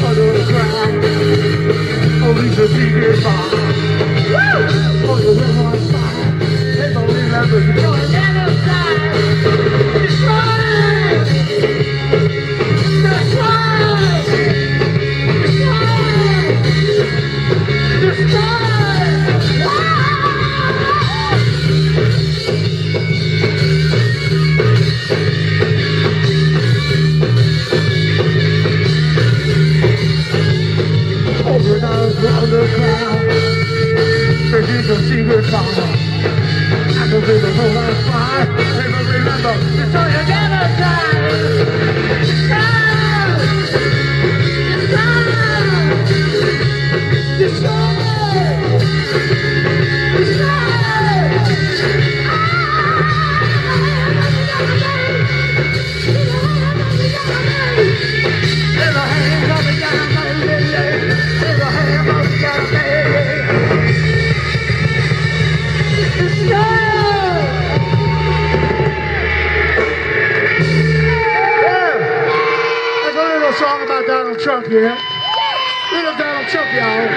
follow the ground. Always a bigger fire. Follow the fire. Never remember the I can feel the moonlight fly. People remember, destroy your genocide. Trump here. At Donald Trump, y'all.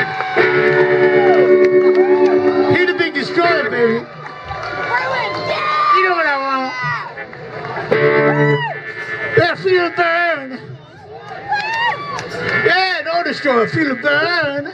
He the big destroyer, baby. You know what I want. Yeah, feel the burn. Yeah, don't destroy, feel the burn.